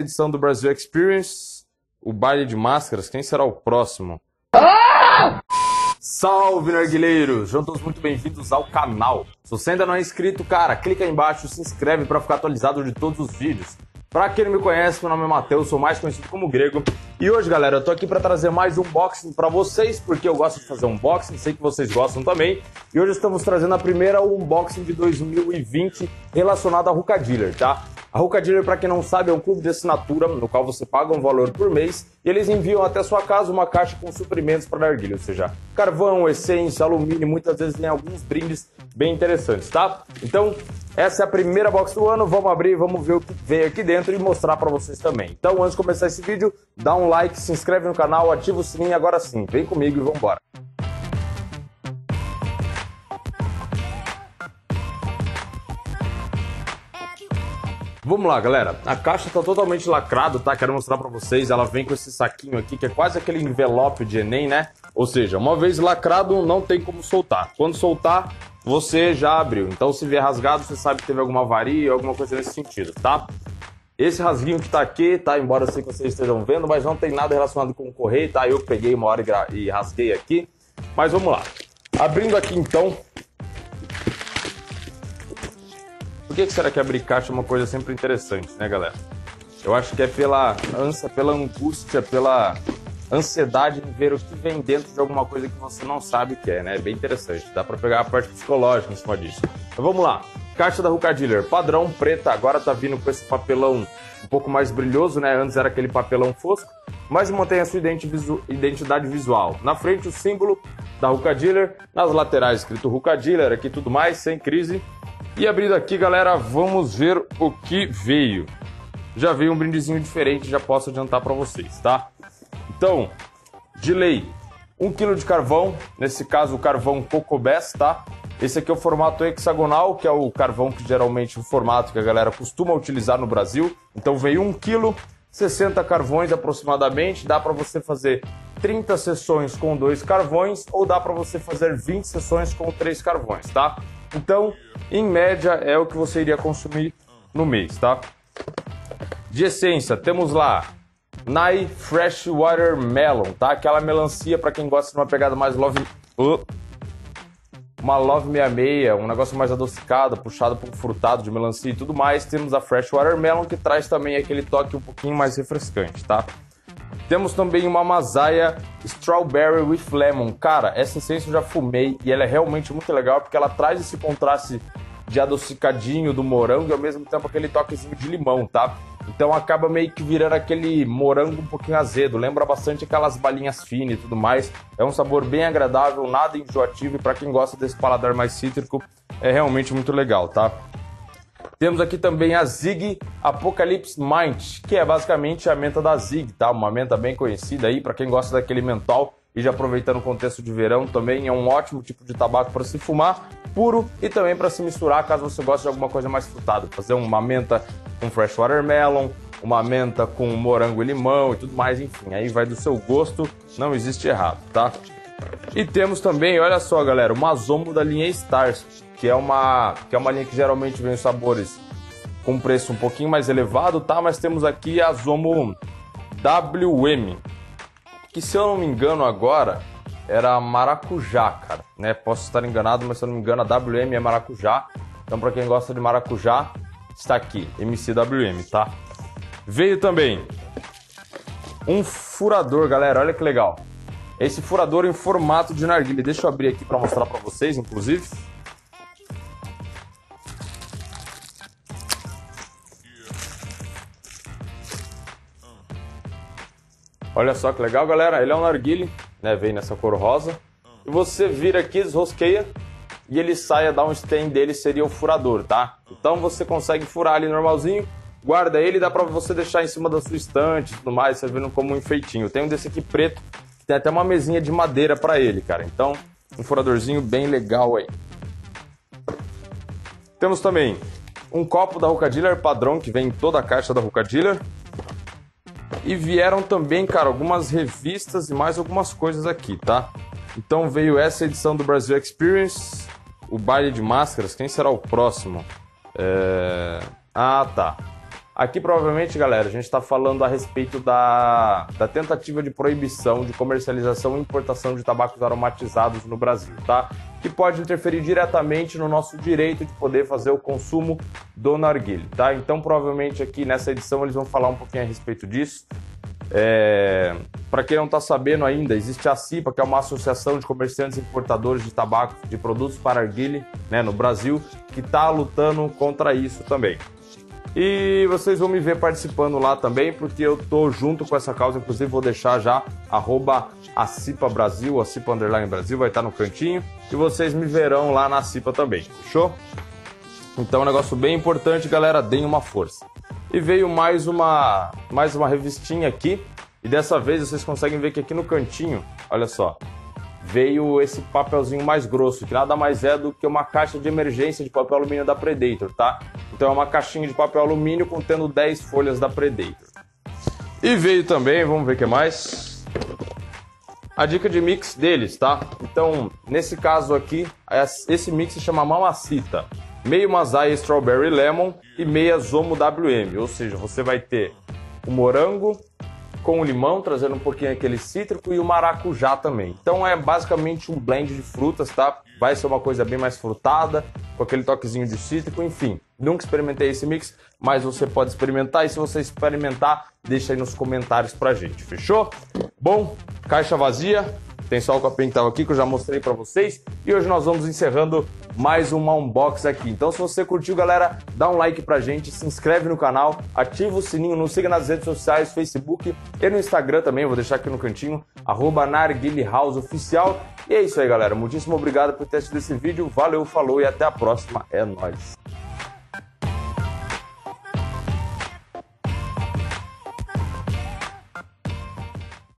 edição do Brasil Experience, o baile de máscaras, quem será o próximo? Salve, narguileiros! Sejam todos muito bem-vindos ao canal. Se você ainda não é inscrito, cara, clica aí embaixo, se inscreve para ficar atualizado de todos os vídeos. Pra quem não me conhece, meu nome é Matheus, sou mais conhecido como Grego. E hoje, galera, eu tô aqui para trazer mais um unboxing para vocês, porque eu gosto de fazer unboxing, sei que vocês gostam também. E hoje estamos trazendo a primeira unboxing de 2020 relacionada a Ruka Dealer, tá? A Ruka Dealer, para quem não sabe, é um clube de assinatura no qual você paga um valor por mês e eles enviam até sua casa uma caixa com suprimentos para narguilha, ou seja, carvão, essência, alumínio, muitas vezes tem alguns brindes bem interessantes, tá? Então, essa é a primeira box do ano, vamos abrir, vamos ver o que veio aqui dentro e mostrar para vocês também. Então, antes de começar esse vídeo, dá um like, se inscreve no canal, ativa o sininho agora sim. Vem comigo e vamos embora. Vamos lá, galera. A caixa tá totalmente lacrada, tá? Quero mostrar para vocês. Ela vem com esse saquinho aqui, que é quase aquele envelope de Enem, né? Ou seja, uma vez lacrado, não tem como soltar. Quando soltar, você já abriu. Então, se vier rasgado, você sabe que teve alguma avaria, alguma coisa nesse sentido, tá? Esse rasguinho que tá aqui, tá? Embora eu sei que vocês estejam vendo, mas não tem nada relacionado com o correio, tá? Eu peguei uma hora e, e rasguei aqui. Mas vamos lá. Abrindo aqui, então, que, será que abrir caixa é uma coisa sempre interessante, né, galera? Eu acho que é pela ânsia, pela angústia, pela ansiedade de ver o que vem dentro de alguma coisa que você não sabe o que é, né? É bem interessante. Dá para pegar a parte psicológica em cima disso. Então vamos lá. Caixa da Ruka Dealer, padrão preta, agora tá vindo com esse papelão um pouco mais brilhoso, né? Antes era aquele papelão fosco, mas mantém a sua identidade visual. Na frente o símbolo da Ruka Dealer, nas laterais escrito Ruka Dealer, aqui tudo mais, sem crise. E abrindo aqui, galera, vamos ver o que veio. Já veio um brindezinho diferente, já posso adiantar para vocês, tá? Então, de lei, 1 kg de carvão, nesse caso o carvão Cocobés, tá? Esse aqui é o formato hexagonal, que é o carvão que geralmente o formato que a galera costuma utilizar no Brasil. Então veio 1 kg, 60 carvões aproximadamente, dá para você fazer 30 sessões com dois carvões ou dá para você fazer 20 sessões com três carvões, tá? Então, em média, é o que você iria consumir no mês, tá? De essência, temos lá Nai Fresh Watermelon, tá? Aquela melancia para quem gosta de uma pegada mais love... Uh, uma Love 66, um negócio mais adocicado, puxado por frutado de melancia e tudo mais. Temos a Fresh Watermelon, que traz também aquele toque um pouquinho mais refrescante, tá? Temos também uma Masaya Strawberry with Lemon. Cara, essa essência eu já fumei e ela é realmente muito legal porque ela traz esse contraste de adocicadinho do morango e ao mesmo tempo aquele toquezinho de limão, tá? Então acaba meio que virando aquele morango um pouquinho azedo, lembra bastante aquelas balinhas finas e tudo mais. É um sabor bem agradável, nada enjoativo e para quem gosta desse paladar mais cítrico é realmente muito legal, tá? Temos aqui também a Zig Apocalypse Mind, que é basicamente a menta da Zig, tá? Uma menta bem conhecida aí para quem gosta daquele mental e já aproveitando o contexto de verão também é um ótimo tipo de tabaco para se fumar, puro e também para se misturar caso você goste de alguma coisa mais frutada, fazer uma menta com fresh watermelon, uma menta com morango e limão e tudo mais, enfim, aí vai do seu gosto, não existe errado, tá? E temos também, olha só, galera, uma Zomo da linha Stars, que é uma, que é uma linha que geralmente vem os sabores com preço um pouquinho mais elevado, tá? Mas temos aqui a Zomo WM, que se eu não me engano agora era maracujá, cara, né? Posso estar enganado, mas se eu não me engano a WM é maracujá. Então para quem gosta de maracujá, está aqui, MCWM, tá? Veio também um furador, galera, olha que legal. Esse furador em formato de narguilha. Deixa eu abrir aqui para mostrar para vocês, inclusive. Olha só que legal, galera. Ele é um narguile, né? Vem nessa cor rosa. E você vira aqui, desrosqueia e ele sai a dar um stem dele seria o furador, tá? Então você consegue furar ali normalzinho, guarda ele, dá para você deixar em cima da sua estante, tudo mais, servindo como um enfeitinho. Tem um desse aqui preto, que tem até uma mesinha de madeira para ele, cara. Então, um furadorzinho bem legal aí. Temos também um copo da Ruka Dealer padrão que vem em toda a caixa da Ruka Dealer. E vieram também, cara, algumas revistas e mais algumas coisas aqui, tá? Então veio essa edição do Brasil Experience, o baile de máscaras. Quem será o próximo? É... Ah, tá. Aqui provavelmente, galera, a gente está falando a respeito da, da tentativa de proibição de comercialização e importação de tabacos aromatizados no Brasil, tá? Que pode interferir diretamente no nosso direito de poder fazer o consumo do narguilé, tá? Então provavelmente aqui nessa edição eles vão falar um pouquinho a respeito disso. É... Para quem não está sabendo ainda, existe a CIPA, que é uma associação de comerciantes e importadores de tabaco de produtos para narguilé né, no Brasil, que está lutando contra isso também. E vocês vão me ver participando lá também, porque eu tô junto com essa causa. Inclusive, vou deixar já arroba a Cipa Brasil, Underline Brasil, vai estar no cantinho. E vocês me verão lá na Cipa também, fechou? Então, é um negócio bem importante, galera, deem uma força. E veio mais uma, mais uma revistinha aqui. E dessa vez vocês conseguem ver que aqui no cantinho, olha só, veio esse papelzinho mais grosso, que nada mais é do que uma caixa de emergência de papel alumínio da Predator, tá? Então é uma caixinha de papel alumínio contendo 10 folhas da Predator. E veio também, vamos ver o que mais. A dica de mix deles, tá? Então, nesse caso aqui, esse mix se chama Mamacita. Meio Masai Strawberry Lemon e meia Zomo WM. Ou seja, você vai ter o morango, com o limão, trazendo um pouquinho aquele cítrico e o maracujá também. Então é basicamente um blend de frutas, tá? Vai ser uma coisa bem mais frutada, com aquele toquezinho de cítrico, enfim. Nunca experimentei esse mix, mas você pode experimentar e se você experimentar, deixa aí nos comentários pra gente, fechou? Bom, caixa vazia, tem só o copinho que estava aqui que eu já mostrei para vocês. E hoje nós vamos encerrando mais uma unbox aqui. Então se você curtiu, galera, dá um like pra gente, se inscreve no canal, ativa o sininho, nos siga nas redes sociais, Facebook e no Instagram também, vou deixar aqui no cantinho, arroba Oficial. E é isso aí, galera. Muitíssimo obrigado por ter assistido esse vídeo. Valeu, falou e até a próxima. É nóis.